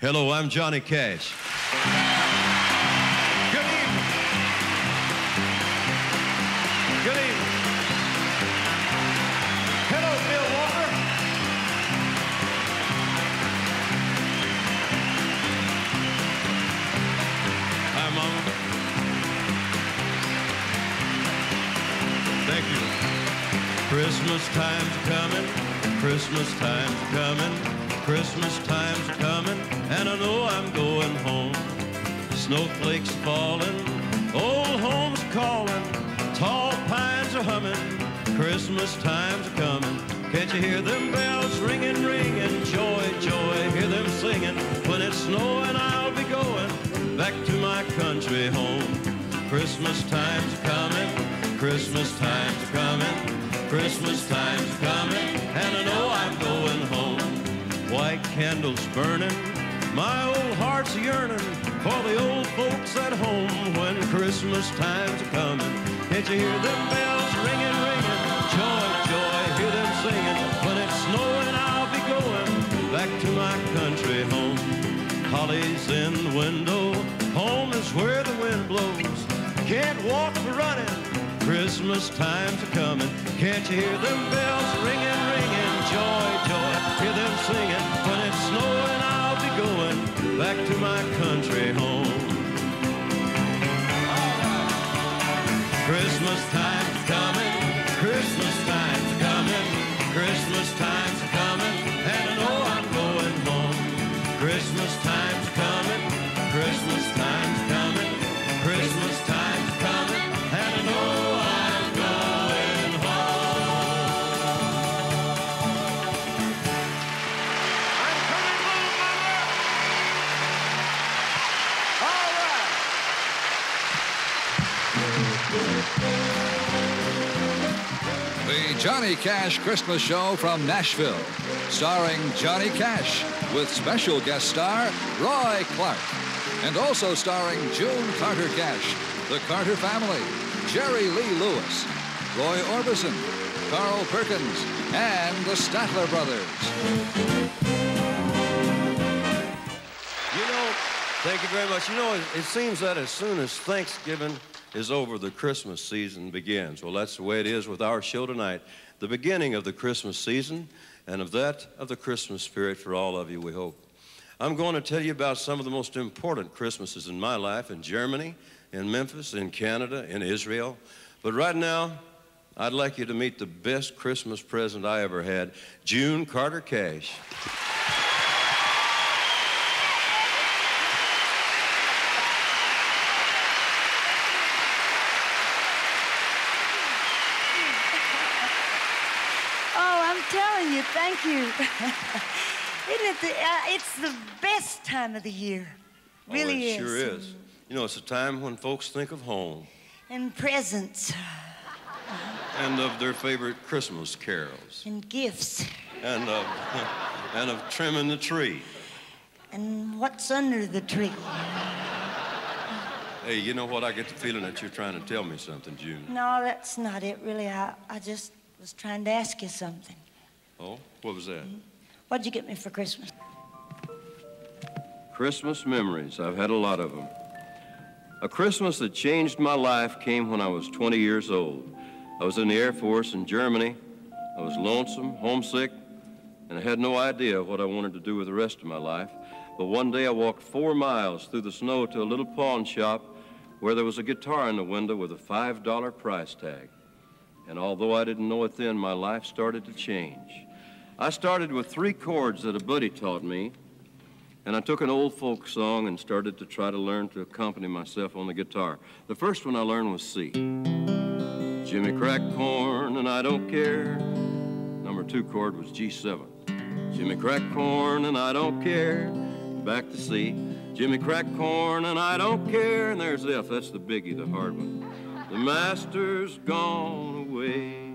Hello, I'm Johnny Cash. Good evening. Good evening. Hello, Bill Walker. Hi, Mama. Thank you. Christmas time's coming, Christmas time's coming, Christmas time's coming, and I know I'm going home. Snowflakes falling, old home's calling, tall pines are humming, Christmas time's coming. Can't you hear them bells ringing, ringing, joy, joy, hear them singing. When it's snowing, I'll be going back to my country home. Christmas time's coming, Christmas time's coming, Christmas time's coming, and I know I'm going. White candles burning, my old heart's yearning for the old folks at home when Christmas time's coming. Can't you hear them bells ringing, ringing? Joy, joy, hear them singing. When it's snowing, I'll be going back to my country home. Holly's in the window, home is where the wind blows. Can't walk for running, Christmas time's a coming. Can't you hear them bells ringing, ringing? Joy, joy, hear them singing. When it's snowing, I'll be going back to my country home. Christmas time's coming, Christmas time's coming, Christmas time's Johnny Cash Christmas Show from Nashville, starring Johnny Cash with special guest star Roy Clark, and also starring June Carter Cash, the Carter family, Jerry Lee Lewis, Roy Orbison, Carl Perkins, and the Statler brothers. You know, thank you very much. You know, it, it seems that as soon as Thanksgiving is over, the Christmas season begins. Well, that's the way it is with our show tonight. The beginning of the Christmas season and of that of the Christmas spirit for all of you, we hope. I'm going to tell you about some of the most important Christmases in my life in Germany, in Memphis, in Canada, in Israel. But right now, I'd like you to meet the best Christmas present I ever had, June Carter Cash. Oh, I'm telling you, thank you. Isn't it the, uh, it's the best time of the year. Really oh, it is. sure is. You know, it's a time when folks think of home And presents and of their favorite Christmas carols and gifts and of, and of trimming the tree. and what's under the tree. Hey, you know what? I get the feeling that you're trying to tell me something, June. No, that's not it, really. I, I just was trying to ask you something. Oh, what was that? What'd you get me for Christmas? Christmas memories. I've had a lot of them. A Christmas that changed my life came when I was 20 years old. I was in the Air Force in Germany. I was lonesome, homesick, and I had no idea what I wanted to do with the rest of my life. But one day I walked four miles through the snow to a little pawn shop where there was a guitar in the window with a $5 price tag. And although I didn't know it then, my life started to change. I started with three chords that a buddy taught me, and I took an old folk song and started to try to learn to accompany myself on the guitar. The first one I learned was C. Jimmy cracked corn and I don't care. Number two chord was G7. Jimmy cracked corn and I don't care. Back to C. Jimmy cracked corn and I don't care. And there's F. That's the biggie, the hard one. The master's gone away.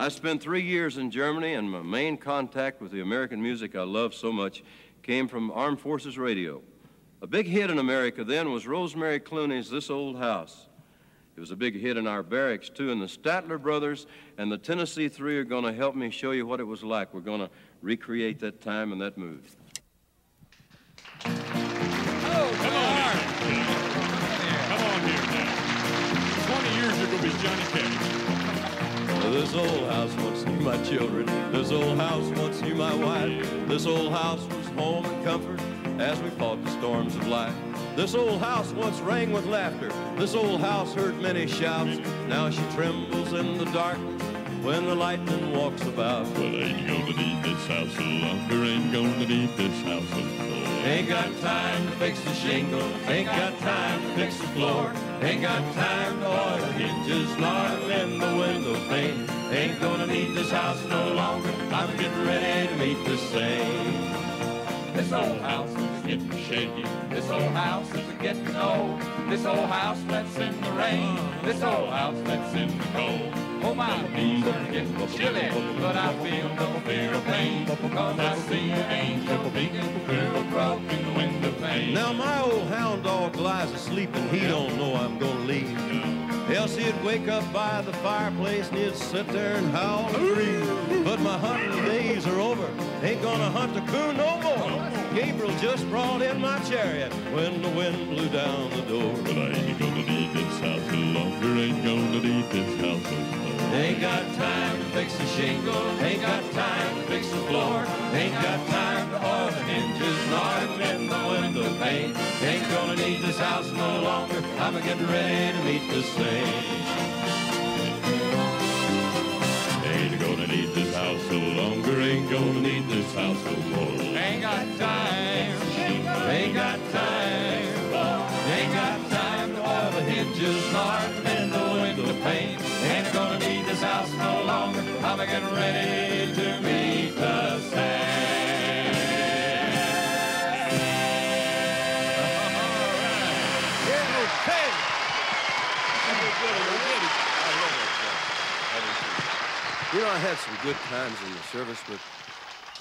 I spent three years in Germany, and my main contact with the American music I love so much came from Armed Forces Radio. A big hit in America then was Rosemary Clooney's This Old House. It was a big hit in our barracks, too, and the Statler brothers and the Tennessee Three are going to help me show you what it was like. We're going to recreate that time and that mood. Oh, come on. Come on here now. 20 years to be Johnny Cash. This old house once knew my children. This old house once knew my wife. This old house was home and comfort as we fought the storms of life. This old house once rang with laughter. This old house heard many shouts. Now she trembles in the darkness when the lightning walks about. Well, ain't gonna need this house no longer. Ain't gonna need this house no more. Ain't got time to fix the shingle. Ain't got time to fix the floor. Ain't got time to the hinges, to mend the window pane. Ain't gonna need this house no longer. I'm getting ready to meet the saint. This old house is getting shaky. This old house is getting old. This old house lets in the rain. This old house lets in the cold. Oh, my knees are getting chilly, but I feel no fear of pain. Cause I see an angel peeking through a broken window pane. Now my old hound dog lies asleep and he don't know I'm gonna leave. Else he'd wake up by the fireplace and he'd sit there and howl and grieve. But my hunting days are over. Ain't gonna hunt the coon no more. Gabriel just brought in my chariot when the wind blew down the door. But I ain't gonna need this house no longer. Ain't gonna need this house no more. Ain't got time to fix the shingle. Ain't got time to fix the floor. Ain't got time to oil the hinges nor to mend the window pane. Ain't gonna need this house no longer. I'm a getting ready to meet the saint. Need this house no longer. Ain't gonna need this house no more. Ain't got time. Ain't got time. Ain't got time to oil the hinges nor mend the window pane. Ain't gonna need this house no longer. I'm getting ready to meet You know, I had some good times in the service, but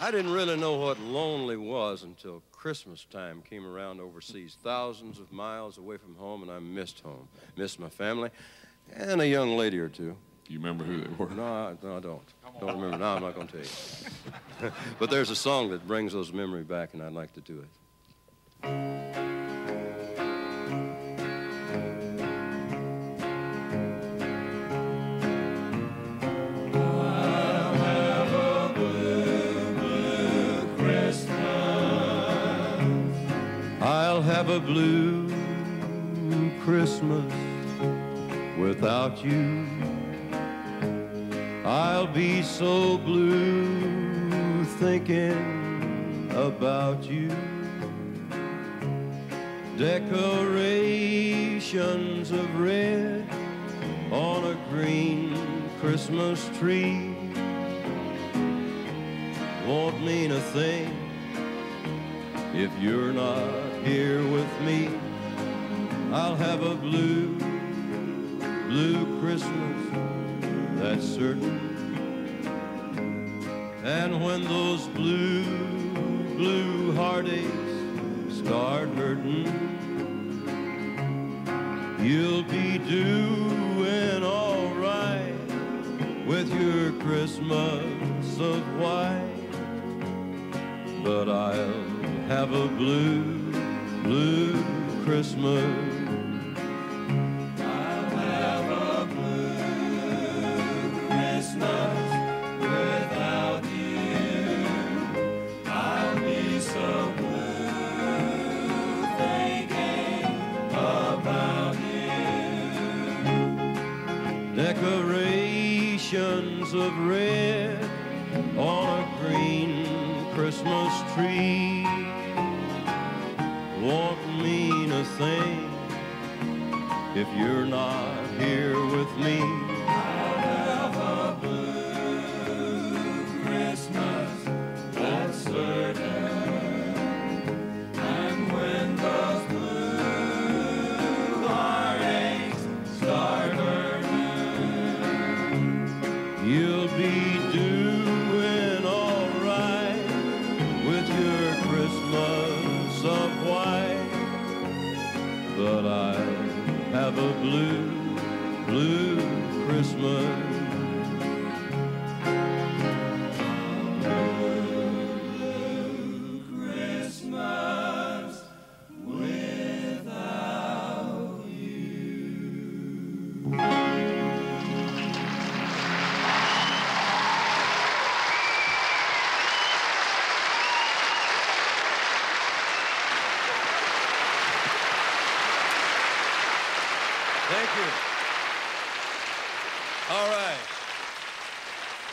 I didn't really know what lonely was until Christmas time came around overseas, thousands of miles away from home, and I missed home, missed my family, and a young lady or two. You remember who they were? No, I, no, I don't. Don't remember. No, I'm not going to tell you. but there's a song that brings those memories back, and I'd like to do it. Have a blue Christmas without you. I'll be so blue thinking about you. Decorations of red on a green Christmas tree won't mean a thing if you're not here with me. I'll have a blue, blue Christmas, that's certain. And when those blue, blue heartaches start hurting, you'll be doing all right with your Christmas of white. But I'll have a blue, blue Christmas.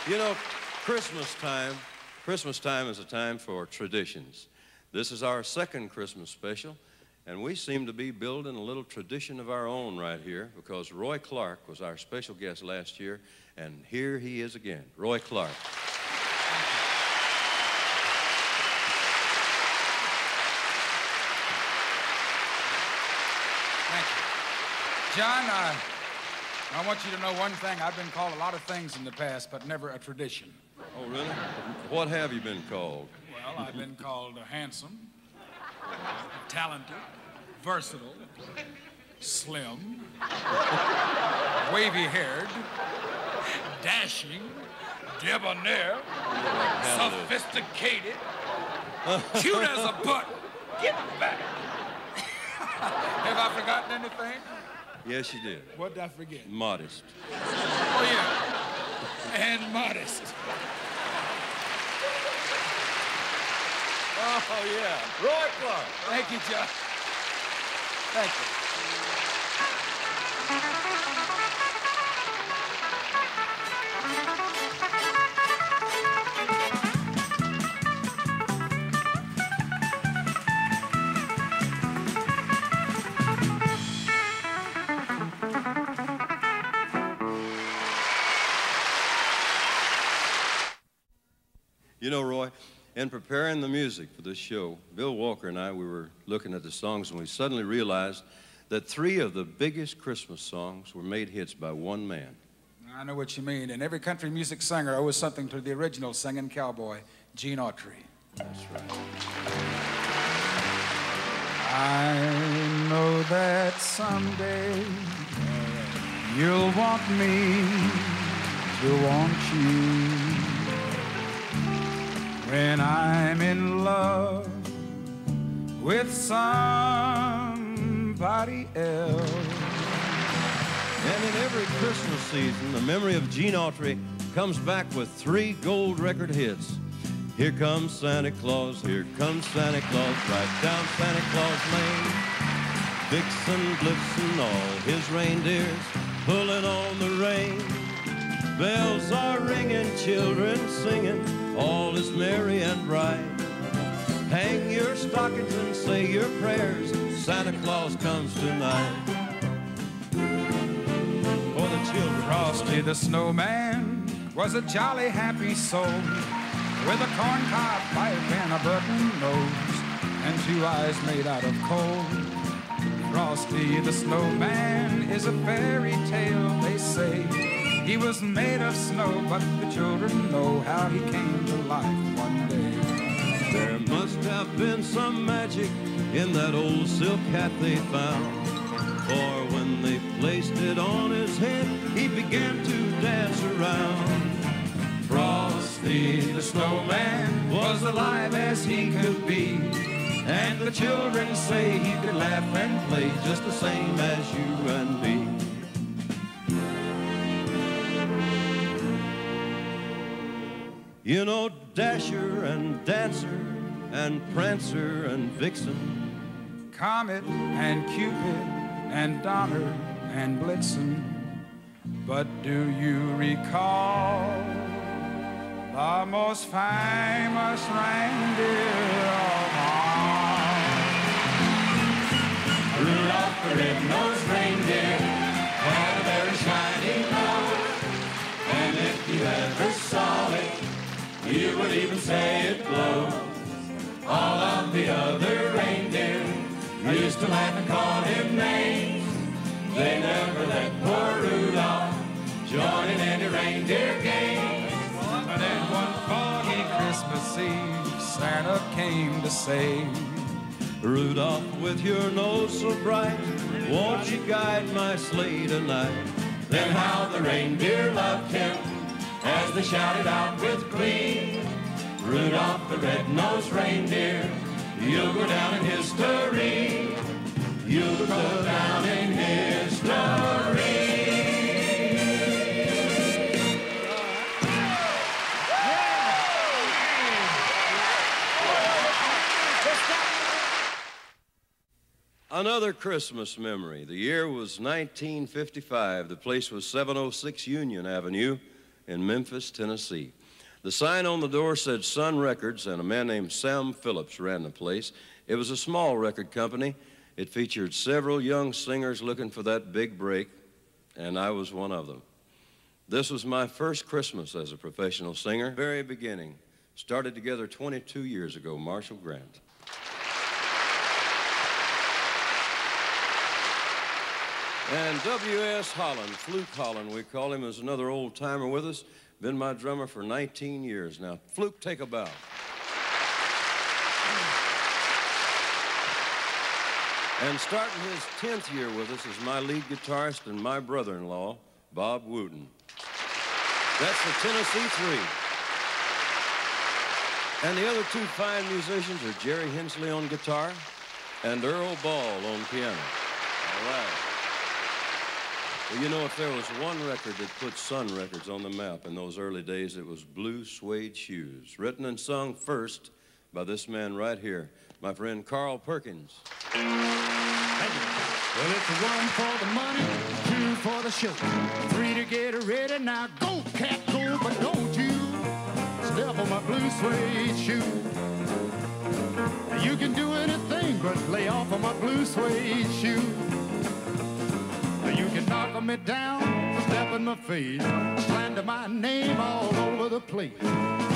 You know, Christmas time, Christmas time is a time for traditions. This is our second Christmas special, and we seem to be building a little tradition of our own right here because Roy Clark was our special guest last year, and here he is again. Roy Clark. Thank you. John, uh, I want you to know one thing. I've been called a lot of things in the past, but never a tradition. Oh, really? What have you been called? Well, I've been called handsome, talented, versatile, slim, wavy haired, dashing, debonair, sophisticated, cute as a butt. Get back. Have I forgotten anything? Yes, you did. What did I forget? Modest. Oh, yeah. And modest. Oh, yeah. Roy Clark. Thank you, John. Thank you. In preparing the music for this show, Bill Walker and I, we were looking at the songs and we suddenly realized that three of the biggest Christmas songs were made hits by one man. I know what you mean. And every country music singer owes something to the original singing cowboy, Gene Autry. That's right. I know that someday you'll want me to want you. When I'm in love with somebody else. And in every Christmas season, the memory of Gene Autry comes back with three gold record hits. Here comes Santa Claus, here comes Santa Claus, right down Santa Claus Lane. Vixen, Blitzen, all his reindeers pulling on the rein. Bells are ringing, children singing, all is merry and bright. Hang your stockings and say your prayers, Santa Claus comes tonight. For the children, Frosty the snowman was a jolly happy soul with a corncob pipe and a button nose and two eyes made out of coal. Frosty the snowman is a fairy tale, they say. He was made of snow, but the children know how he came to life one day. There must have been some magic in that old silk hat they found. For when they placed it on his head, he began to dance around. Frosty the snowman was alive as he could be. And the children say he could laugh and play just the same as you and me. You know, Dasher and Dancer and Prancer and Vixen. Comet and Cupid and Donner and Blitzen. But do you recall the most famous reindeer of all? Rudolph the red-nosed reindeer would even say it glows. All of the other reindeer used to laugh and call him names. They never let poor Rudolph join in any reindeer games. But then one foggy Christmas Eve, Santa came to say, Rudolph, with your nose so bright, won't you guide my sleigh tonight? Then how the reindeer loved him as they shouted out with glee. Rudolph the red-nosed reindeer, you'll go down in history. You'll go down in history. Another Christmas memory. The year was 1955. The place was 706 Union Avenue in Memphis, Tennessee. The sign on the door said Sun Records, and a man named Sam Phillips ran the place. It was a small record company. It featured several young singers looking for that big break, and I was one of them. This was my first Christmas as a professional singer, very beginning. Started together 22 years ago, Marshall Grant. And W.S. Holland, Fluke Holland, we call him, is another old timer with us. Been my drummer for 19 years now. Fluke, take a bow. And starting his 10th year with us is my lead guitarist and my brother in law, Bob Wooten. That's the Tennessee Three. And the other two fine musicians are Jerry Hensley on guitar and Earl Ball on piano. All right. Well, you know, if there was one record that put Sun Records on the map in those early days, it was Blue Suede Shoes, written and sung first by this man right here, my friend Carl Perkins. Thank you. Well, it's one for the money, two for the show, three to get ready. Now go, cat, go, but don't you step on my blue suede shoe. You can do anything but lay off on my blue suede shoe. You can knock me down, step in my face, slander my name all over the place.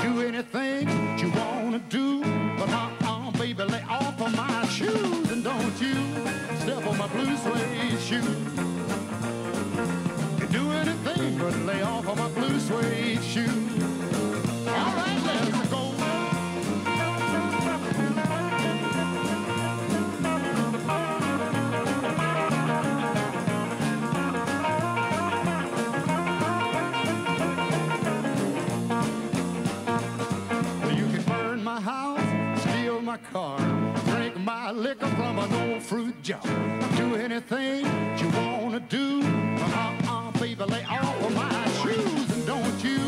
Do anything you wanna do, but uh-uh, baby, lay off of my shoes and don't you step on my blue suede shoes. Do anything but lay off of my blue suede shoe. All right, let's fruit jar. Do anything you wanna do. Uh-uh, baby, lay off of my shoes and don't you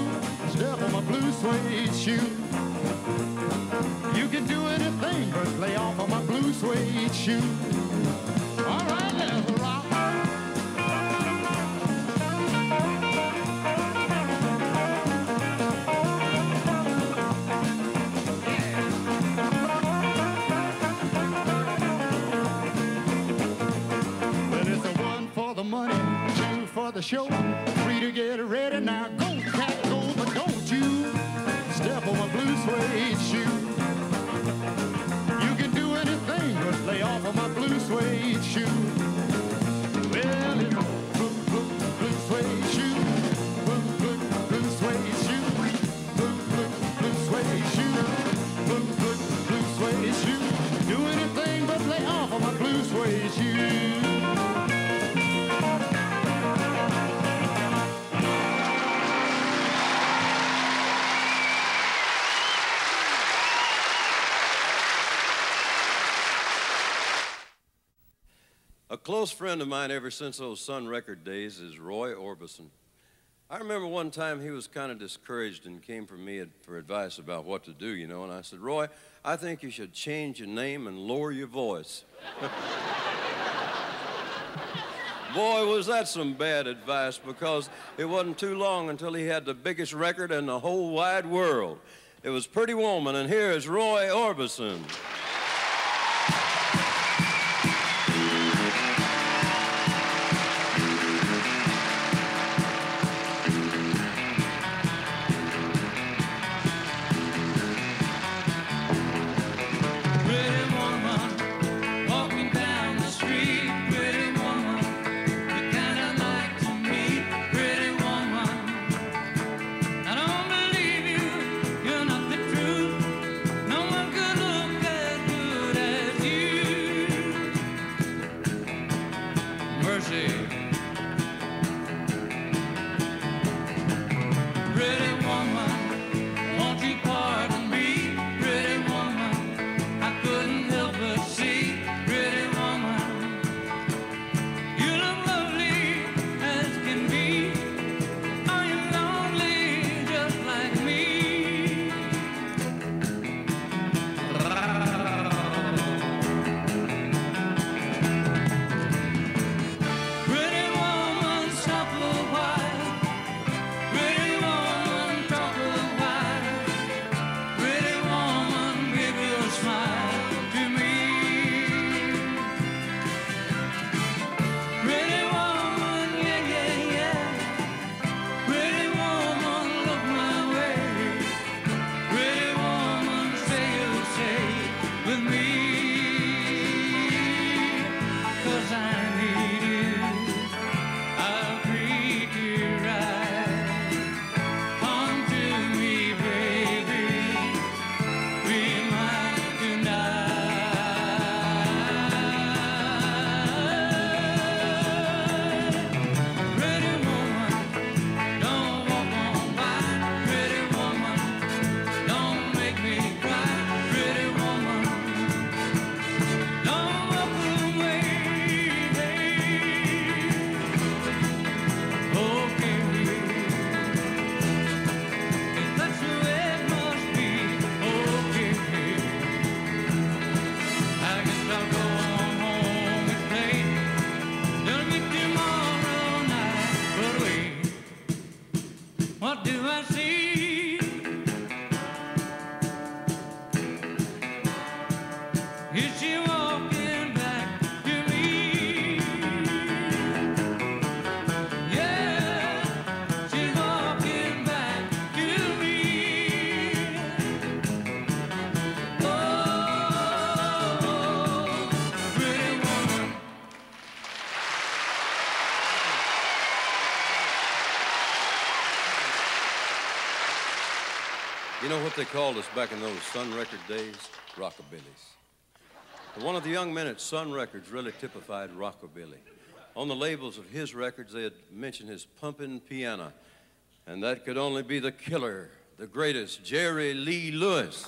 step on my blue suede shoe. You can do anything but lay off of my blue suede shoe. For the show, three to get ready. Now go, cat, go, but don't you step on my blue suede shoe. You can do anything but lay off of my blue suede shoe. Well, it's blue, blue, blue suede shoe. Blue, blue, blue suede shoe. Blue, blue, blue suede shoe. Do anything but lay off of my blue suede shoe. Close friend of mine ever since those Sun Record days is Roy Orbison. I remember one time he was kind of discouraged and came for me for advice about what to do, you know, and I said, Roy, I think you should change your name and lower your voice. Boy, was that some bad advice because it wasn't too long until he had the biggest record in the whole wide world. It was Pretty Woman, and here is Roy Orbison. what they called us back in those Sun Record days? Rockabillies. One of the young men at Sun Records really typified rockabilly. On the labels of his records, they had mentioned his pumping piano, and that could only be the killer, the greatest, Jerry Lee Lewis.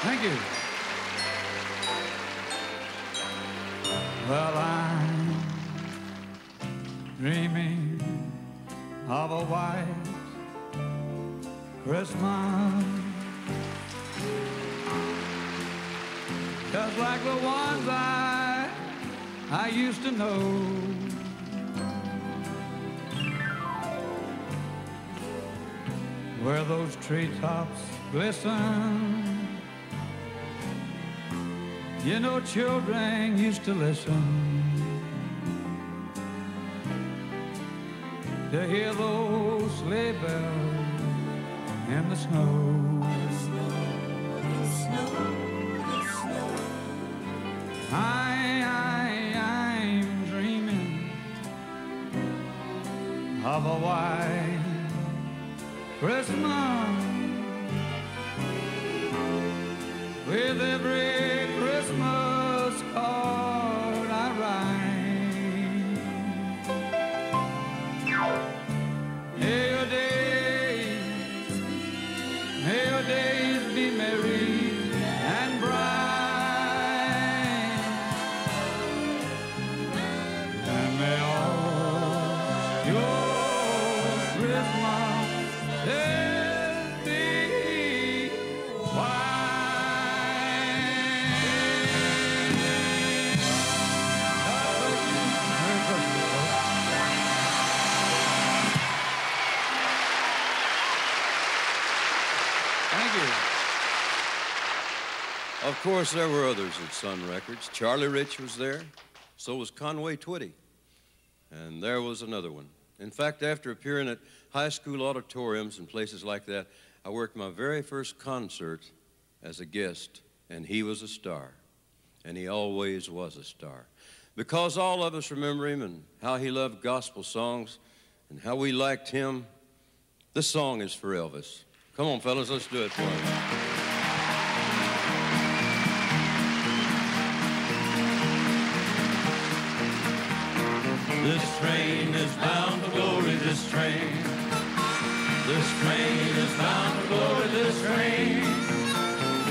Thank you. Well, I'm dreaming of a white Christmas. Just like the ones I, I used to know. Where those treetops glisten. You know, children used to listen to hear those sleigh bells in the snow. I, I, I'm dreaming of a white Christmas. May Of course, there were others at Sun Records. Charlie Rich was there. So was Conway Twitty. And there was another one. In fact, after appearing at high school auditoriums and places like that, I worked my very first concert as a guest, and he was a star. And he always was a star. Because all of us remember him and how he loved gospel songs and how we liked him, this song is for Elvis. Come on, fellas, let's do it for him. This train. This train is bound for glory, this train.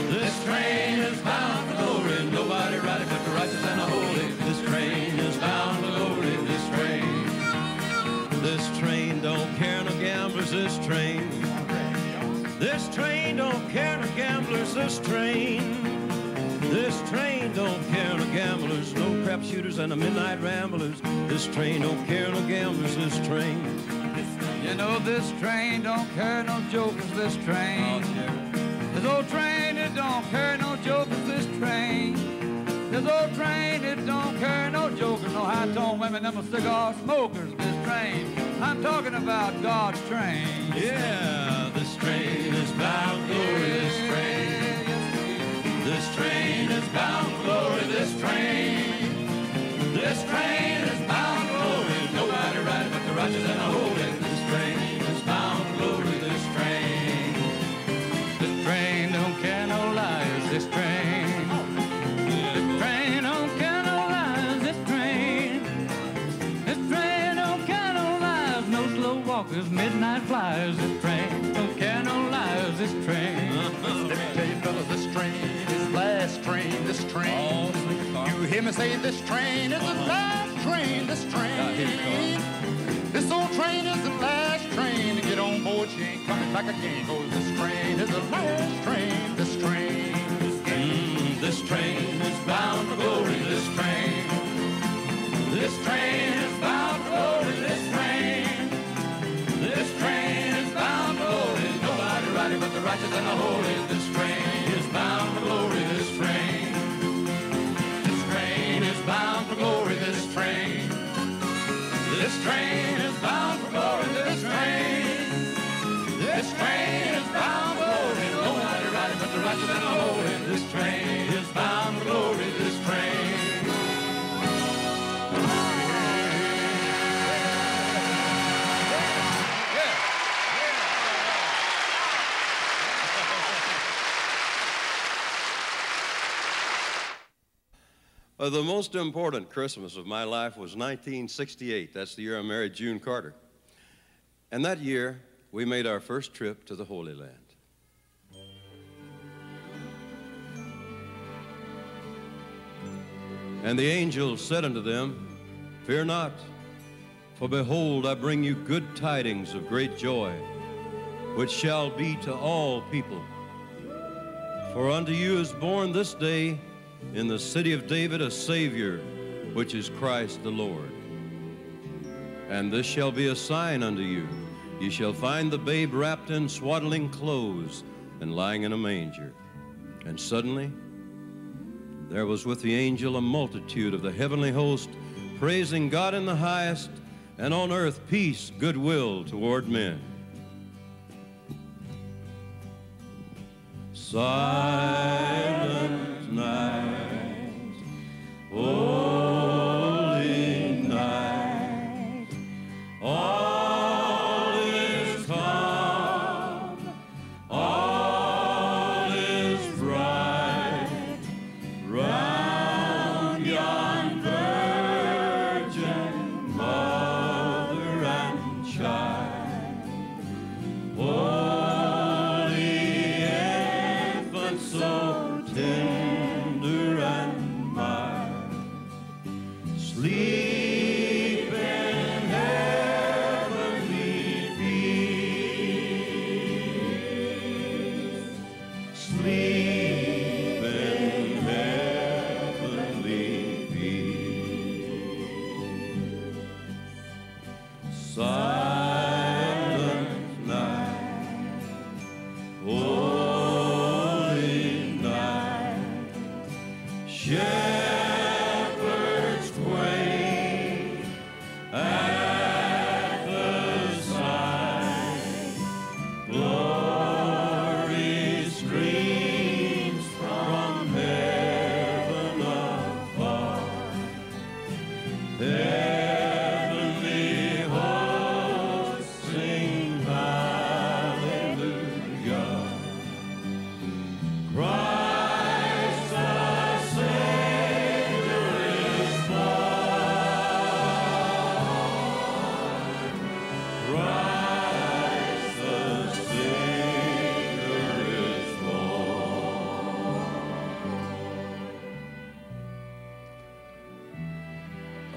This train is bound for glory, nobody riding but the righteous and the holy. This train is bound for glory, this train. This train don't care no gamblers, this train. This train don't care no gamblers, this train. This train don't care no gamblers, no crap shooters and the midnight ramblers. This train don't care no gamblers, this train. You know this train don't carry no jokers, this train. Oh, this old train, it don't carry no jokers, this train. This old train, it don't carry no jokers, no high-tone women, them cigar smokers, this train. I'm talking about God's train. Yeah, this train is bound for glory, this train. This train is bound for glory, this train. This train is bound for glory, nobody riding but the righteous and the holy. Midnight flyers. This train don't care no lies, this train. Let me tell you, fellas, this train is the last train. This train. You hear me say this train is the last train. This train. This old train is the last train. To get on board, she ain't coming back again. Cause this train is the last train. This train. Mm, this train is bound for glory, this train. This train is bound for glory, righteous and the holy. This train is bound for glory, this train. This train is bound for glory, this train. This train is bound for glory, this train. This train is bound for glory, nobody riding but the righteous and the holy. This train is bound for glory, this train. The most important Christmas of my life was 1968. That's the year I married June Carter. And that year, we made our first trip to the Holy Land. And the angel said unto them, Fear not, for behold, I bring you good tidings of great joy, which shall be to all people. For unto you is born this day in the city of David a Savior, which is Christ the Lord. And this shall be a sign unto you. Ye shall find the babe wrapped in swaddling clothes and lying in a manger. And suddenly there was with the angel a multitude of the heavenly host, praising God in the highest, and on earth peace, goodwill toward men. Silent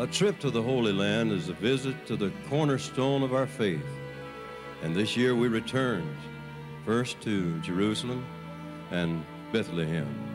A trip to the Holy Land is a visit to the cornerstone of our faith. And this year we returned first to Jerusalem and Bethlehem.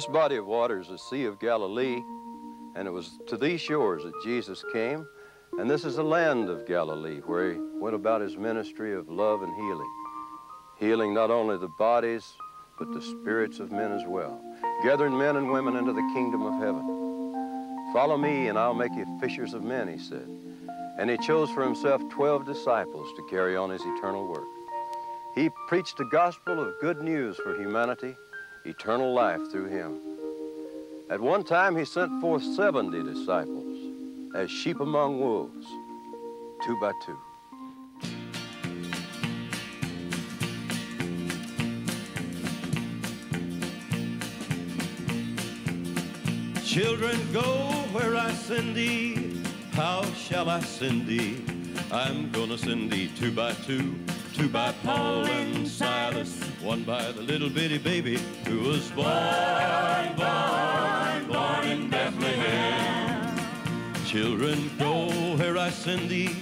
This body of water is the Sea of Galilee, and it was to these shores that Jesus came. And this is the land of Galilee where he went about his ministry of love and healing, healing not only the bodies, but the spirits of men as well, gathering men and women into the kingdom of heaven. Follow me, and I'll make you fishers of men, he said. And he chose for himself 12 disciples to carry on his eternal work. He preached the gospel of good news for humanity, eternal life through him. At one time, he sent forth 70 disciples as sheep among wolves, two by two. Children, go where I send thee. How shall I send thee? I'm gonna send thee two by two, two by Paul and Silas, one by the little bitty baby who was born, born, born in Bethlehem. Children, go where I send thee.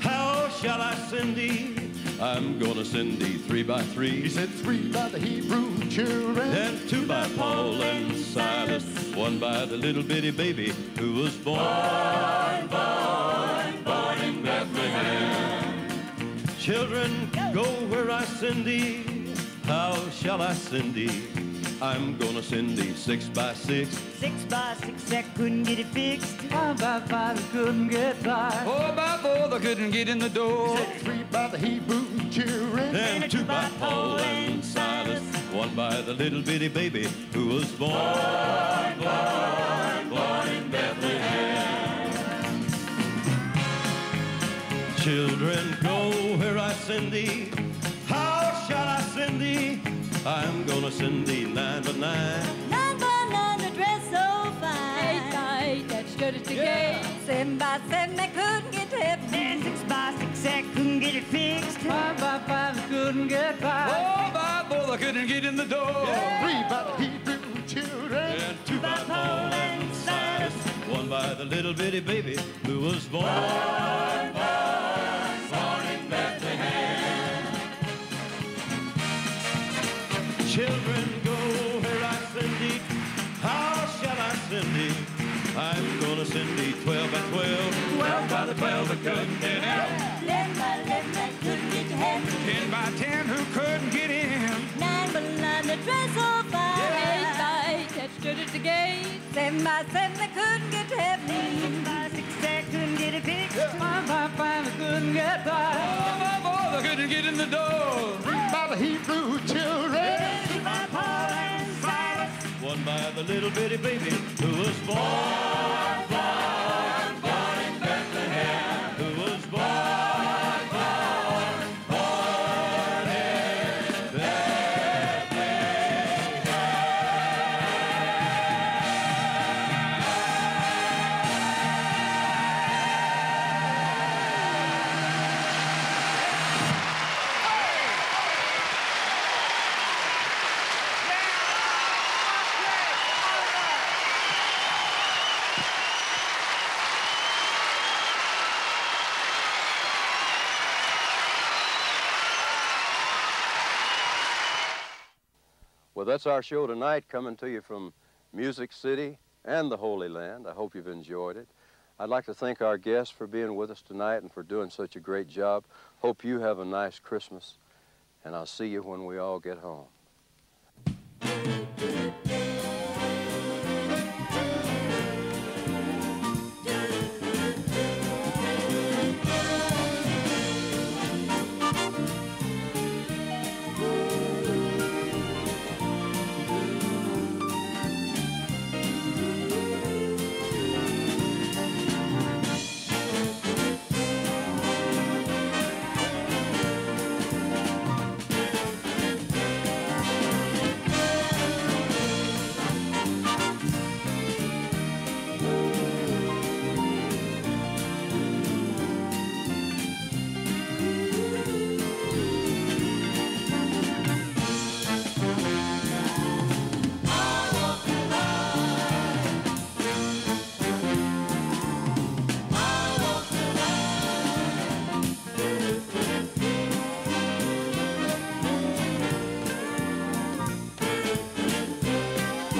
How shall I send thee? I'm gonna send thee three by three. He said three by the Hebrew children. And two by Paul and Silas, one by the little bitty baby who was born, born, Children, go where I send thee. How shall I send thee? I'm gonna send thee six by six. Six by six, I couldn't get it fixed. Five by five, I couldn't get by. Four by four, I couldn't get in the door. Said three by the Hebrew children. And two by Paul and Silas, one by the little bitty baby who was born, born, born in Bethlehem. Children, go where I send thee. How shall I send thee? I'm gonna send thee nine by nine. Nine by nine, the dress so fine. Eight by eight, that stood at the gate. Seven by seven, they couldn't get to heaven. And six by six, I couldn't get it fixed. Five by five, I couldn't get by. Four by four, I couldn't get in the door. Three by the Hebrew children. And two by Paul and Silas, one by the little bitty baby who was born, born, born shall I send thee? I'm gonna send thee twelve by twelve. Twelve by the twelve that couldn't get out. Eleven by eleven, they couldn't get to heaven. Ten by ten who couldn't get in. Nine by nine, the dress so fine. Eight by eight, that stood at the gate. Seven by seven, they couldn't get to heaven. Six by six, I couldn't get it fixed. Five by five, I couldn't get by. Four by four, I couldn't get in the door. Three by the Hebrew children. One by the little bitty baby who was born, born, that's our show tonight, coming to you from Music City and the Holy Land. I hope you've enjoyed it. I'd like to thank our guests for being with us tonight and for doing such a great job. Hope you have a nice Christmas, and I'll see you when we all get home.